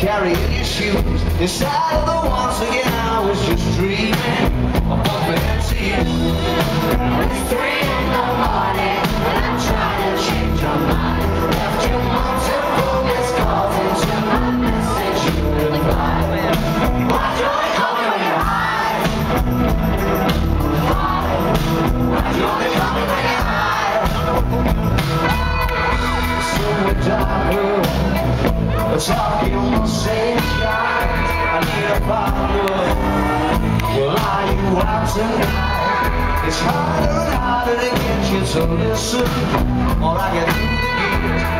carrying your shoes inside of the once again. I was just dreaming of bumping I need a are you out tonight? It's harder and harder to get you to listen. Or I get through the